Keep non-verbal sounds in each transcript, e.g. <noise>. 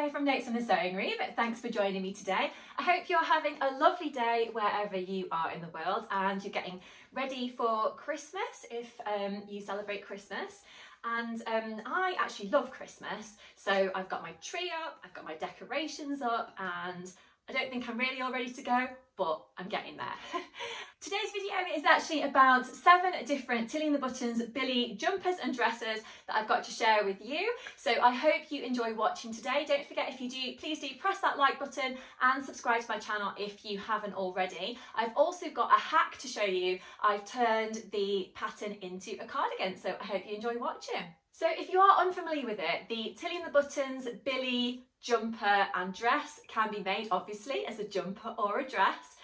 here from Notes on the Sewing Room. Thanks for joining me today. I hope you're having a lovely day wherever you are in the world and you're getting ready for Christmas if um, you celebrate Christmas. And um, I actually love Christmas, so I've got my tree up, I've got my decorations up, and I don't think I'm really all ready to go, but I'm getting there. <laughs> Today's video is actually about seven different Tilly and the Buttons Billie jumpers and dresses that I've got to share with you. So I hope you enjoy watching today. Don't forget if you do, please do press that like button and subscribe to my channel if you haven't already. I've also got a hack to show you. I've turned the pattern into a cardigan, so I hope you enjoy watching. So if you are unfamiliar with it, the Tilly and the Buttons Billie jumper and dress can be made obviously as a jumper or a dress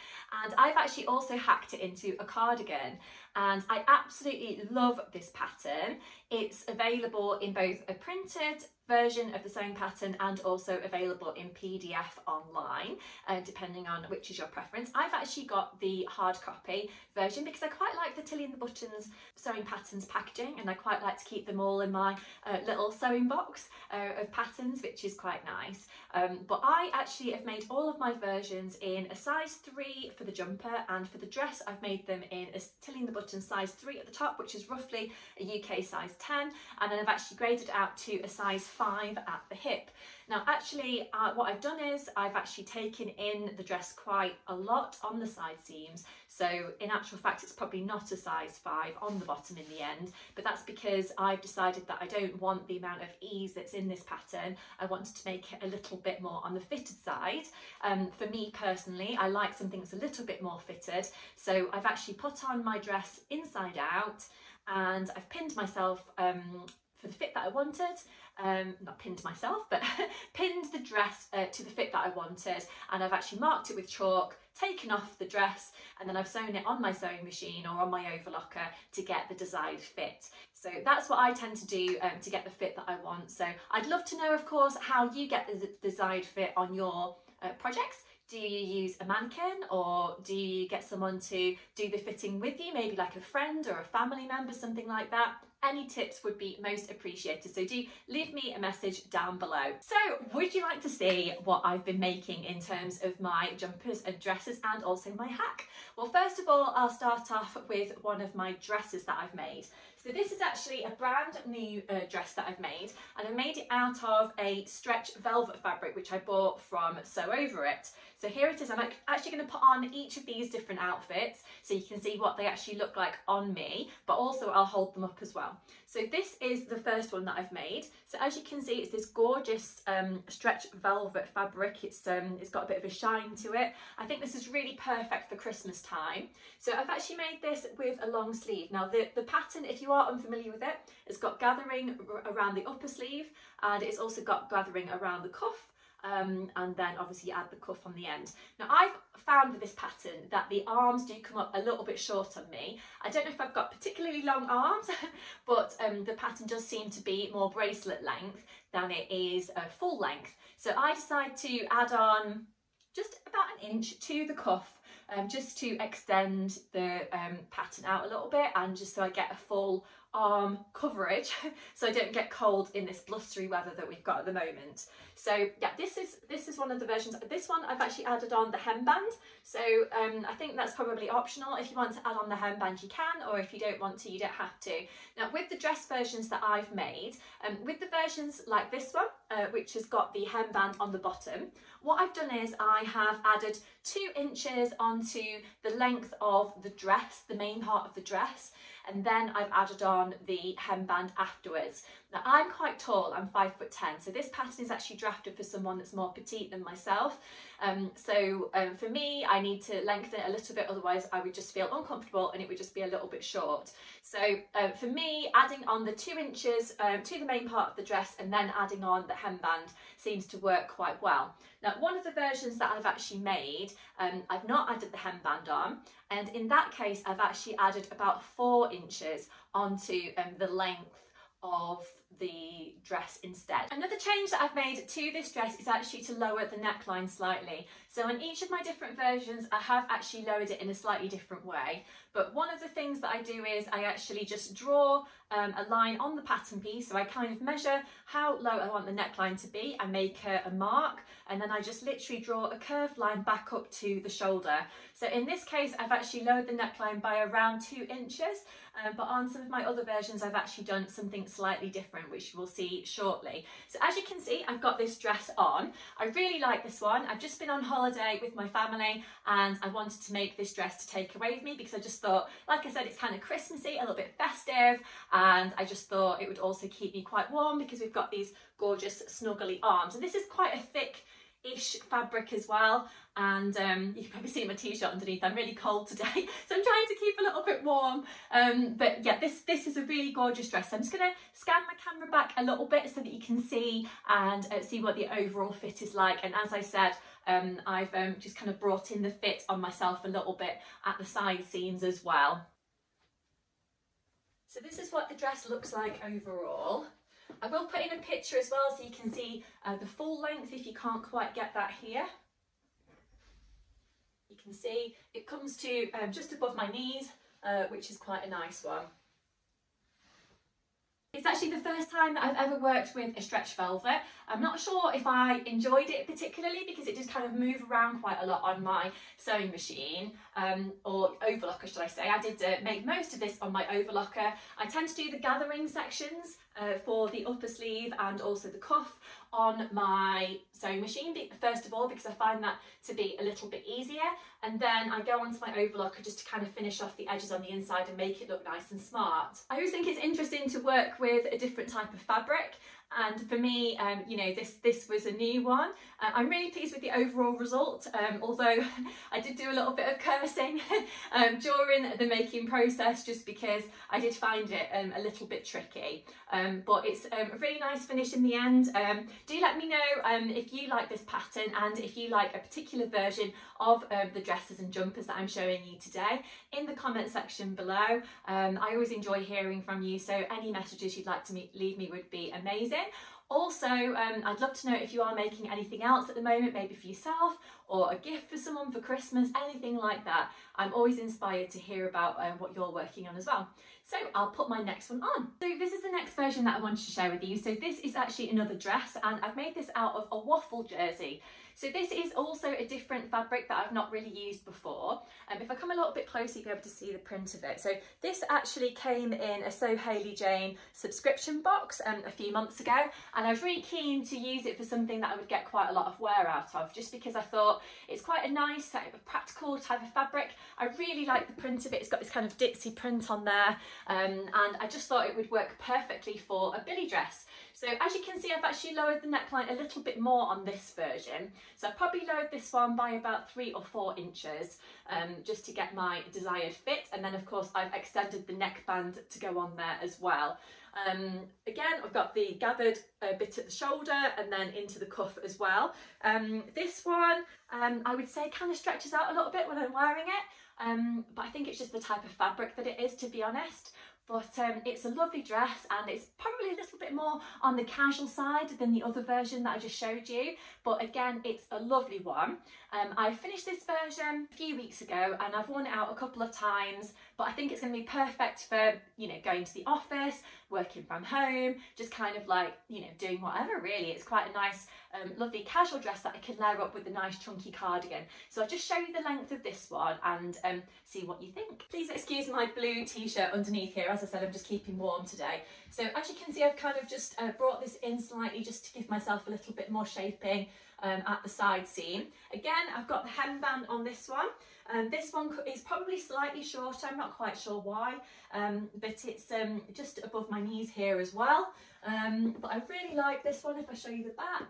and I've actually also hacked it into a cardigan and I absolutely love this pattern. It's available in both a printed version of the sewing pattern and also available in PDF online, uh, depending on which is your preference. I've actually got the hard copy version because I quite like the Tilly and the Buttons sewing patterns packaging and I quite like to keep them all in my uh, little sewing box uh, of patterns, which is quite nice. Um, but I actually have made all of my versions in a size 3 for the jumper and for the dress I've made them in a Tilly and the Buttons size 3 at the top, which is roughly a UK size 10 and then I've actually graded out to a size 5 at the hip. Now actually uh, what I've done is I've actually taken in the dress quite a lot on the side seams so in actual fact it's probably not a size 5 on the bottom in the end but that's because I've decided that I don't want the amount of ease that's in this pattern I wanted to make it a little bit more on the fitted side. Um, for me personally I like something that's a little bit more fitted so I've actually put on my dress inside out and I've pinned myself um, for the fit that I wanted um, not pinned myself, but <laughs> pinned the dress uh, to the fit that I wanted. And I've actually marked it with chalk, taken off the dress, and then I've sewn it on my sewing machine or on my overlocker to get the desired fit. So that's what I tend to do um, to get the fit that I want. So I'd love to know, of course, how you get the desired fit on your uh, projects do you use a mannequin or do you get someone to do the fitting with you maybe like a friend or a family member something like that any tips would be most appreciated. So do leave me a message down below. So would you like to see what I've been making in terms of my jumpers and dresses and also my hack? Well first of all I'll start off with one of my dresses that I've made. So this is actually a brand new uh, dress that I've made and I made it out of a stretch velvet fabric which I bought from Sew Over It. So here it is, I'm actually going to put on each of these different outfits so you can see what they actually look like on me, but also I'll hold them up as well. So this is the first one that I've made. So as you can see, it's this gorgeous um, stretch velvet fabric. It's, um, it's got a bit of a shine to it. I think this is really perfect for Christmas time. So I've actually made this with a long sleeve. Now the, the pattern, if you are unfamiliar with it, it's got gathering around the upper sleeve and it's also got gathering around the cuff um, and then obviously add the cuff on the end. Now I've found with this pattern that the arms do come up a little bit short on me. I don't know if I've got particularly long arms, <laughs> but um, the pattern does seem to be more bracelet length than it is uh, full length. So I decided to add on just about an inch to the cuff um, just to extend the um, pattern out a little bit and just so I get a full arm coverage <laughs> so I don't get cold in this blustery weather that we've got at the moment. So yeah, this is this is one of the versions. This one I've actually added on the hemband. So um, I think that's probably optional. If you want to add on the hemband, you can, or if you don't want to, you don't have to. Now with the dress versions that I've made, um, with the versions like this one, uh, which has got the hemband on the bottom, what I've done is I have added two inches onto the length of the dress, the main part of the dress, and then I've added on the hemband afterwards. Now I'm quite tall, I'm five foot 10, so this pattern is actually drafted for someone that's more petite than myself. Um, so um, for me, I need to lengthen it a little bit, otherwise I would just feel uncomfortable and it would just be a little bit short. So uh, for me, adding on the two inches um, to the main part of the dress and then adding on the hemband seems to work quite well. Now, one of the versions that I've actually made, um, I've not added the hemband on, and in that case, I've actually added about four inches onto um, the length of the dress instead. Another change that I've made to this dress is actually to lower the neckline slightly. So in each of my different versions, I have actually lowered it in a slightly different way. But one of the things that I do is I actually just draw um, a line on the pattern piece. So I kind of measure how low I want the neckline to be. I make a, a mark and then I just literally draw a curved line back up to the shoulder. So in this case, I've actually lowered the neckline by around two inches, um, but on some of my other versions, I've actually done something slightly different, which you will see shortly. So as you can see, I've got this dress on. I really like this one. I've just been on holiday with my family and I wanted to make this dress to take away with me because I just thought, like I said, it's kind of Christmassy, a little bit festive, and I just thought it would also keep me quite warm because we've got these gorgeous snuggly arms. And this is quite a thick ish fabric as well. And um, you can probably see my t-shirt underneath I'm really cold today. <laughs> So I'm trying to keep a little bit warm. Um, but yeah this this is a really gorgeous dress. I'm just to scan my camera back a little bit so that you can see and uh, see what the overall fit is like. And as I said um, I've um, just kind of brought in the fit on myself a little bit at the side seams as well. So this is what the dress looks like overall I will put in a picture as well so you can see uh, the full length if you can't quite get that here. You can see it comes to um, just above my knees, uh, which is quite a nice one. It's actually the first time that I've ever worked with a stretch velvet. I'm not sure if I enjoyed it particularly because it did kind of move around quite a lot on my sewing machine um, or overlocker should I say. I did uh, make most of this on my overlocker. I tend to do the gathering sections uh, for the upper sleeve and also the cuff on my sewing machine. First of all because I find that to be a little bit easier. And then I go onto my overlocker just to kind of finish off the edges on the inside and make it look nice and smart. I always think it's interesting to work with a different type of fabric and for me um, you know this this was a new one. Uh, I'm really pleased with the overall result um, although <laughs> I did do a little bit of cursing <laughs> um, during the making process just because I did find it um, a little bit tricky. Um, but it's um, a really nice finish in the end. Do let me know if you like this pattern and if you like a particular version of the dresses and jumpers that I'm showing you today in the comment section below. I always enjoy hearing from you so any messages you'd like to leave me would be amazing also, um, I'd love to know if you are making anything else at the moment, maybe for yourself or a gift for someone for Christmas, anything like that. I'm always inspired to hear about uh, what you're working on as well. So I'll put my next one on. So this is the next version that I wanted to share with you. So this is actually another dress and I've made this out of a waffle jersey. So this is also a different fabric that I've not really used before. Um, if I come a little bit closer, you'll be able to see the print of it. So this actually came in a Sew Hayley Jane subscription box um, a few months ago, and I was really keen to use it for something that I would get quite a lot of wear out of, just because I thought it's quite a nice of practical type of fabric. I really like the print of it. It's got this kind of ditsy print on there, um, and I just thought it would work perfectly for a billie dress. So as you can see, I've actually lowered the neckline a little bit more on this version. So I've probably lowered this one by about three or four inches um, just to get my desired fit. And then of course I've extended the neckband to go on there as well. Um, again, I've got the gathered bit at the shoulder and then into the cuff as well. Um, this one, um, I would say kind of stretches out a little bit when I'm wearing it, um, but I think it's just the type of fabric that it is, to be honest. But um, it's a lovely dress and it's probably a little bit more on the casual side than the other version that I just showed you. But again it's a lovely one. Um, I finished this version a few weeks ago and I've worn it out a couple of times but I think it's going to be perfect for you know going to the office, working from home, just kind of like you know doing whatever really. It's quite a nice um, lovely casual dress that I can layer up with a nice chunky cardigan. So I'll just show you the length of this one and um, see what you think. Please excuse my blue t-shirt underneath here. As I said, I'm just keeping warm today. So as you can see, I've kind of just uh, brought this in slightly just to give myself a little bit more shaping um, at the side seam. Again, I've got the hemband on this one. And um, this one is probably slightly shorter, I'm not quite sure why, um, but it's um, just above my knees here as well. Um, but I really like this one if I show you the back.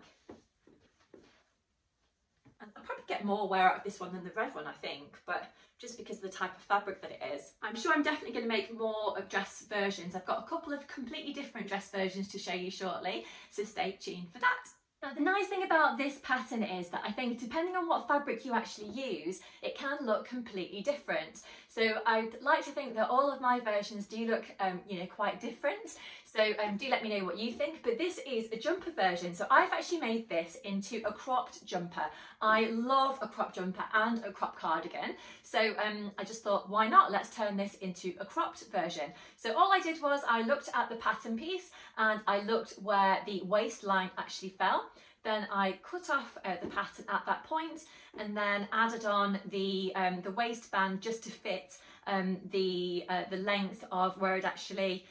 I'll probably get more wear out of this one than the red one, I think, but just because of the type of fabric that it is. I'm sure I'm definitely going to make more of dress versions. I've got a couple of completely different dress versions to show you shortly, so stay tuned for that. Now the nice thing about this pattern is that I think depending on what fabric you actually use, it can look completely different. So I'd like to think that all of my versions do look, um, you know, quite different. So um, do let me know what you think. But this is a jumper version. So I've actually made this into a cropped jumper. I love a crop jumper and a crop cardigan. So um, I just thought, why not? Let's turn this into a cropped version. So all I did was I looked at the pattern piece and I looked where the waistline actually fell. Then I cut off uh, the pattern at that point and then added on the, um, the waistband just to fit um, the, uh, the length of where it actually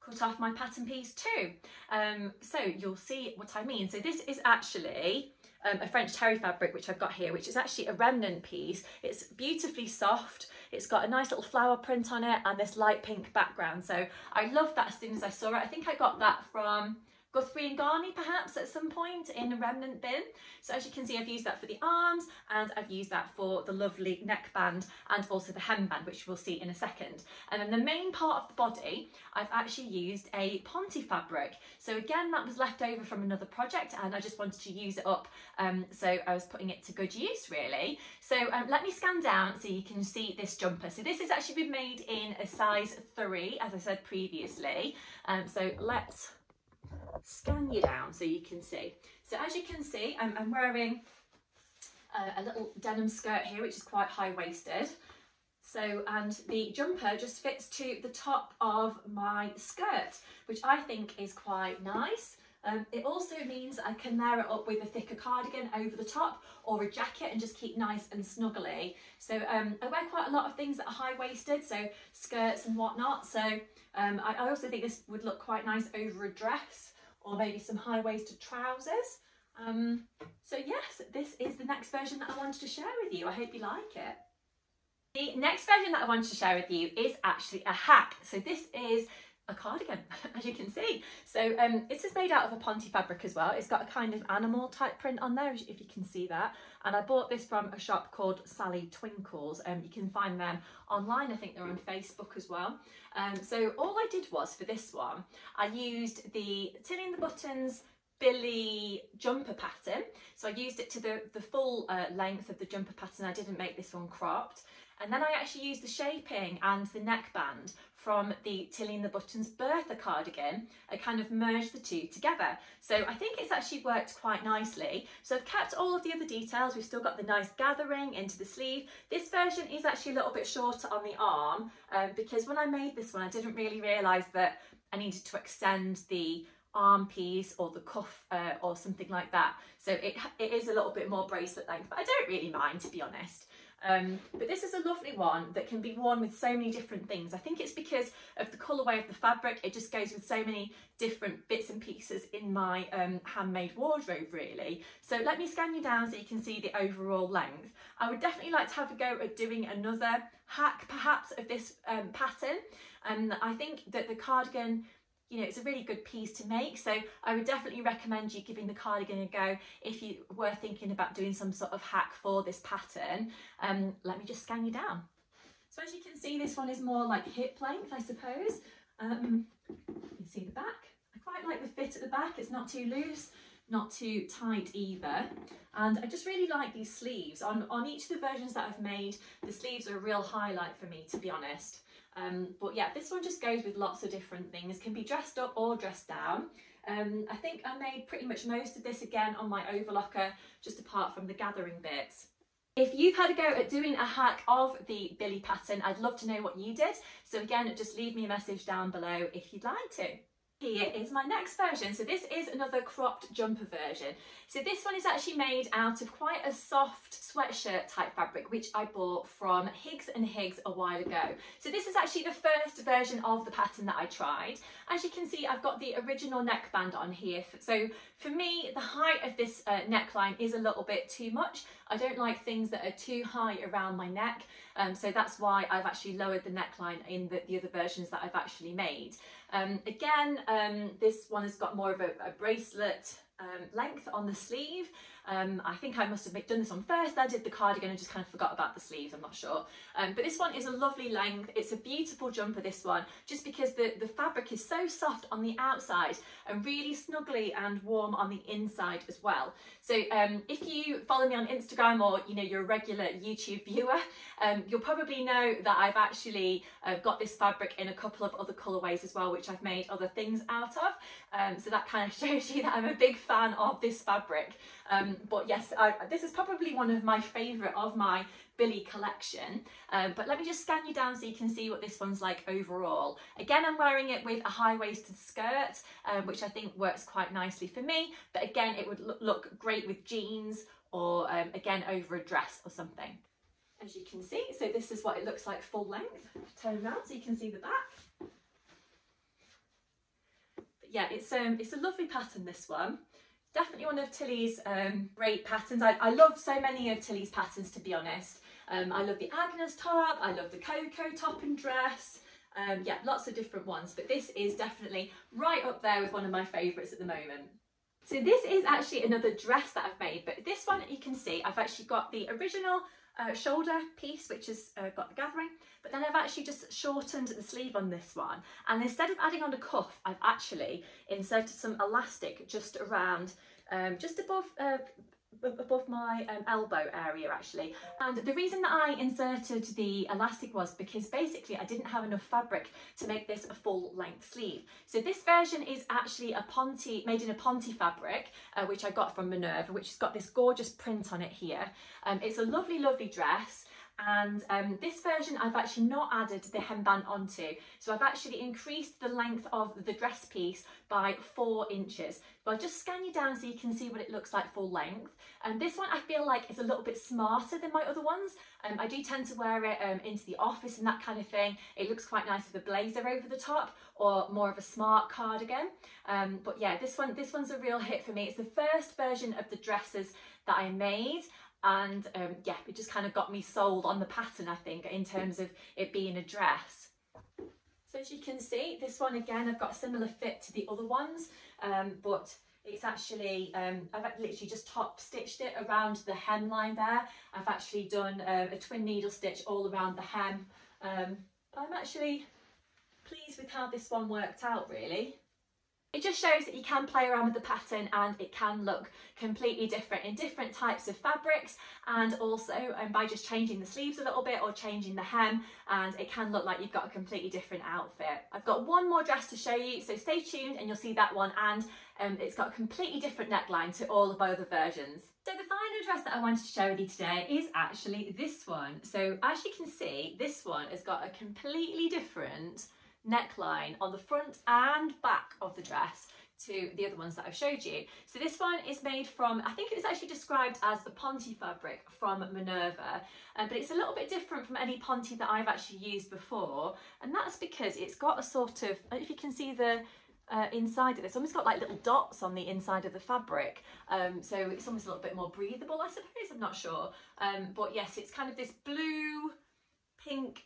cut off my pattern piece too. Um, so you'll see what I mean. So this is actually um, a French terry fabric which I've got here which is actually a remnant piece. It's beautifully soft, it's got a nice little flower print on it and this light pink background so I love that as soon as I saw it. I think I got that from Guthrie and Ghani perhaps at some point in a remnant bin. So as you can see, I've used that for the arms and I've used that for the lovely neckband and also the hemband, which we'll see in a second. And then the main part of the body, I've actually used a Ponte fabric. So again, that was left over from another project and I just wanted to use it up. Um, so I was putting it to good use really. So um, let me scan down so you can see this jumper. So this has actually been made in a size three, as I said previously. Um, so let's scan you down so you can see. So as you can see, I'm, I'm wearing a, a little denim skirt here, which is quite high-waisted. So, and the jumper just fits to the top of my skirt, which I think is quite nice. Um, it also means I can layer it up with a thicker cardigan over the top or a jacket and just keep nice and snuggly. So um, I wear quite a lot of things that are high-waisted, so skirts and whatnot. So um, I, I also think this would look quite nice over a dress or maybe some high-waisted trousers. Um, so yes, this is the next version that I wanted to share with you. I hope you like it. The next version that I wanted to share with you is actually a hack. So this is a cardigan, <laughs> as you can see. So um, this is made out of a Ponte fabric as well. It's got a kind of animal type print on there, if you can see that. And I bought this from a shop called Sally Twinkles. Um, you can find them online. I think they're on Facebook as well. Um, so all I did was for this one, I used the Tilly the Buttons Billie jumper pattern. So I used it to the, the full uh, length of the jumper pattern. I didn't make this one cropped. And then I actually used the shaping and the neckband from the Tilly and the Buttons Bertha cardigan. I kind of merged the two together. So I think it's actually worked quite nicely. So I've kept all of the other details. We've still got the nice gathering into the sleeve. This version is actually a little bit shorter on the arm um, because when I made this one, I didn't really realise that I needed to extend the arm piece or the cuff uh, or something like that. So it, it is a little bit more bracelet length, but I don't really mind to be honest. Um, but this is a lovely one that can be worn with so many different things. I think it's because of the colourway of the fabric. It just goes with so many different bits and pieces in my um, handmade wardrobe really. So let me scan you down so you can see the overall length. I would definitely like to have a go at doing another hack perhaps of this um, pattern. And I think that the cardigan you know, it's a really good piece to make. So I would definitely recommend you giving the cardigan a go if you were thinking about doing some sort of hack for this pattern. Um, let me just scan you down. So as you can see, this one is more like hip length, I suppose. Um, you can see the back. I quite like the fit at the back. It's not too loose, not too tight either. And I just really like these sleeves. On, on each of the versions that I've made, the sleeves are a real highlight for me, to be honest. Um, but yeah, this one just goes with lots of different things, can be dressed up or dressed down. Um, I think I made pretty much most of this again on my overlocker, just apart from the gathering bits. If you've had a go at doing a hack of the Billie pattern, I'd love to know what you did. So again, just leave me a message down below if you'd like to. Here is my next version. So this is another cropped jumper version. So this one is actually made out of quite a soft sweatshirt type fabric, which I bought from Higgs and Higgs a while ago. So this is actually the first version of the pattern that I tried. As you can see, I've got the original neckband on here. So for me, the height of this uh, neckline is a little bit too much. I don't like things that are too high around my neck. Um, so that's why I've actually lowered the neckline in the, the other versions that I've actually made. Um, again, um, this one has got more of a, a bracelet um, length on the sleeve. Um, I think I must have done this on first. I did the cardigan and just kind of forgot about the sleeves, I'm not sure. Um, but this one is a lovely length. It's a beautiful jumper, this one, just because the, the fabric is so soft on the outside and really snuggly and warm on the inside as well. So um, if you follow me on Instagram or, you know, you're a regular YouTube viewer, um, you'll probably know that I've actually uh, got this fabric in a couple of other colorways as well, which I've made other things out of. Um, so that kind of <laughs> shows you that I'm a big fan of this fabric. Um, but yes, I, this is probably one of my favourite of my Billie collection. Um, but let me just scan you down so you can see what this one's like overall. Again, I'm wearing it with a high-waisted skirt, um, which I think works quite nicely for me. But again, it would look great with jeans or um, again over a dress or something. As you can see, so this is what it looks like full length. Turn around so you can see the back. Yeah, it's um, it's a lovely pattern, this one definitely one of Tilly's um, great patterns. I, I love so many of Tilly's patterns to be honest. Um, I love the Agnes top, I love the Coco top and dress. Um, yeah, lots of different ones, but this is definitely right up there with one of my favourites at the moment. So this is actually another dress that I've made, but this one you can see I've actually got the original uh, shoulder piece, which has uh, got the gathering, but then I've actually just shortened the sleeve on this one. And instead of adding on a cuff, I've actually inserted some elastic just around, um, just above uh, above my um, elbow area actually. And the reason that I inserted the elastic was because basically I didn't have enough fabric to make this a full length sleeve. So this version is actually a Ponte made in a Ponte fabric uh, which I got from Minerva which has got this gorgeous print on it here. Um, it's a lovely lovely dress and um, this version I've actually not added the hemband onto. So I've actually increased the length of the dress piece by four inches. But I'll just scan you down so you can see what it looks like full length. And this one I feel like is a little bit smarter than my other ones. Um, I do tend to wear it um, into the office and that kind of thing. It looks quite nice with a blazer over the top or more of a smart cardigan um, but yeah this one this one's a real hit for me. It's the first version of the dresses that I made and um, yeah it just kind of got me sold on the pattern I think in terms of it being a dress. So as you can see this one again I've got a similar fit to the other ones um, but it's actually um, I've literally just top stitched it around the hemline there. I've actually done uh, a twin needle stitch all around the hem. Um, I'm actually pleased with how this one worked out really it just shows that you can play around with the pattern and it can look completely different in different types of fabrics and also um, by just changing the sleeves a little bit or changing the hem and it can look like you've got a completely different outfit. I've got one more dress to show you so stay tuned and you'll see that one and um, it's got a completely different neckline to all of my other versions. So the final dress that I wanted to share with you today is actually this one. So as you can see this one has got a completely different neckline on the front and back of the dress to the other ones that I've showed you. So this one is made from, I think it was actually described as the Ponte fabric from Minerva, um, but it's a little bit different from any Ponte that I've actually used before. And that's because it's got a sort of, if you can see the uh, inside of this, it's almost got like little dots on the inside of the fabric. Um, so it's almost a little bit more breathable, I suppose, I'm not sure. Um, but yes, it's kind of this blue, pink,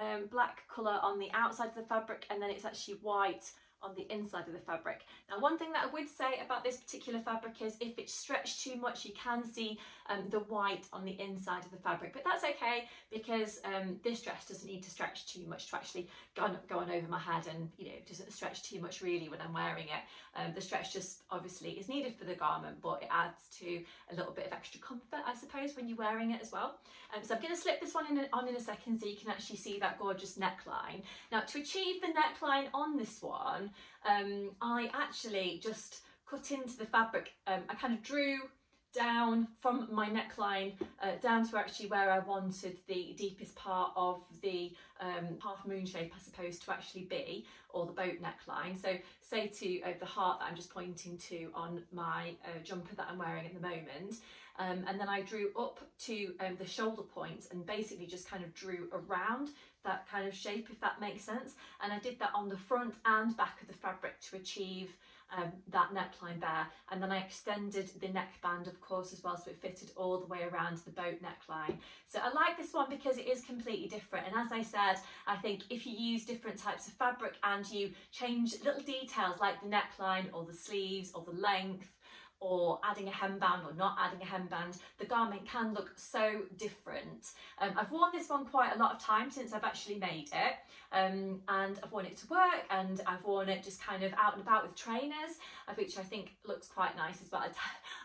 um, black colour on the outside of the fabric and then it's actually white on the inside of the fabric. Now one thing that I would say about this particular fabric is if it's stretched too much you can see um, the white on the inside of the fabric but that's okay because um, this dress doesn't need to stretch too much to actually go on, go on over my head and you know doesn't stretch too much really when I'm wearing it. Um, the stretch just obviously is needed for the garment but it adds to a little bit of extra comfort I suppose when you're wearing it as well. Um, so I'm going to slip this one in on in a second so you can actually see that gorgeous neckline. Now to achieve the neckline on this one um, I actually just cut into the fabric. Um, I kind of drew down from my neckline uh, down to actually where I wanted the deepest part of the um, half moon shape I suppose to actually be or the boat neckline. So say to uh, the heart that I'm just pointing to on my uh, jumper that I'm wearing at the moment um, and then I drew up to um, the shoulder points and basically just kind of drew around that kind of shape if that makes sense. And I did that on the front and back of the fabric to achieve um, that neckline there. And then I extended the neckband of course as well so it fitted all the way around the boat neckline. So I like this one because it is completely different. And as I said I think if you use different types of fabric and you change little details like the neckline or the sleeves or the length or adding a hemband or not adding a hemband, the garment can look so different. Um, I've worn this one quite a lot of time since I've actually made it um, and I've worn it to work and I've worn it just kind of out and about with trainers, uh, which I think looks quite nice as well.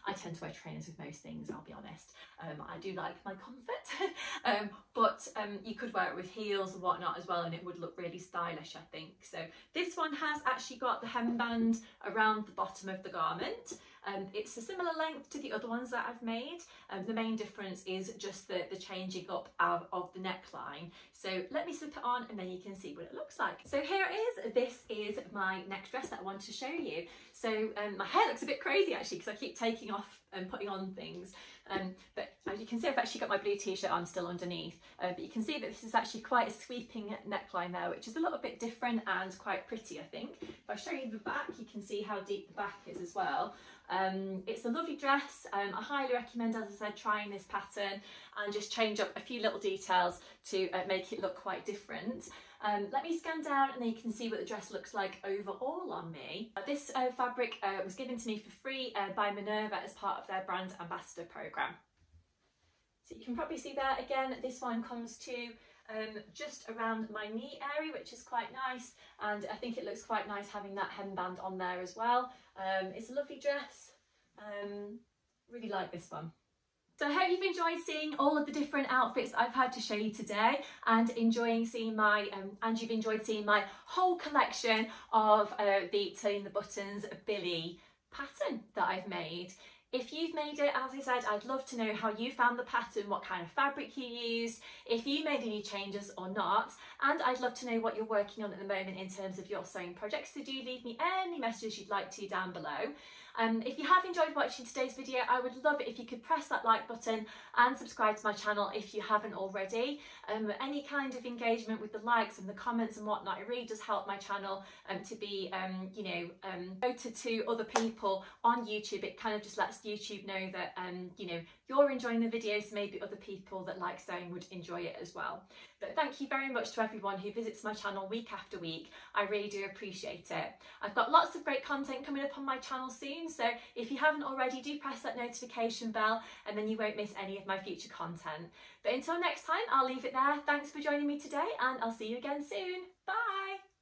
I <laughs> tend to wear trainers with most things, I'll be honest. Um, I do like my comfort, <laughs> um, but um, you could wear it with heels and whatnot as well and it would look really stylish, I think. So this one has actually got the hemband around the bottom of the garment. Um, it's a similar length to the other ones that I've made. Um, the main difference is just the, the changing up of, of the neckline. So let me slip it on and then you can see what it looks like. So here it is. This is my next dress that I want to show you. So um, my hair looks a bit crazy actually because I keep taking off and putting on things. Um, but as you can see, I've actually got my blue t-shirt on still underneath. Uh, but you can see that this is actually quite a sweeping neckline there, which is a little bit different and quite pretty, I think. If I show you the back, you can see how deep the back is as well. Um, it's a lovely dress. Um, I highly recommend, as I said, trying this pattern and just change up a few little details to uh, make it look quite different. Um, let me scan down and then you can see what the dress looks like overall on me. This uh, fabric uh, was given to me for free uh, by Minerva as part of their brand ambassador programme. So you can probably see there again, this one comes to um, just around my knee area, which is quite nice. And I think it looks quite nice having that hemband on there as well. Um, it's a lovely dress. Um, really like this one. So I hope you've enjoyed seeing all of the different outfits I've had to show you today and enjoying seeing my, um, and you've enjoyed seeing my whole collection of uh, the Tilly and the Buttons Billie pattern that I've made. If you've made it, as I said, I'd love to know how you found the pattern, what kind of fabric you used, if you made any changes or not, and I'd love to know what you're working on at the moment in terms of your sewing projects, so do leave me any messages you'd like to down below. Um, if you have enjoyed watching today's video, I would love it if you could press that like button and subscribe to my channel if you haven't already. Um, any kind of engagement with the likes and the comments and whatnot, it really does help my channel um, to be, um, you know, um, voted to other people on YouTube. It kind of just lets YouTube know that, um, you know, you're enjoying the videos, maybe other people that like sewing would enjoy it as well. But thank you very much to everyone who visits my channel week after week. I really do appreciate it. I've got lots of great content coming up on my channel soon, so if you haven't already, do press that notification bell and then you won't miss any of my future content. But until next time, I'll leave it there. Thanks for joining me today and I'll see you again soon. Bye!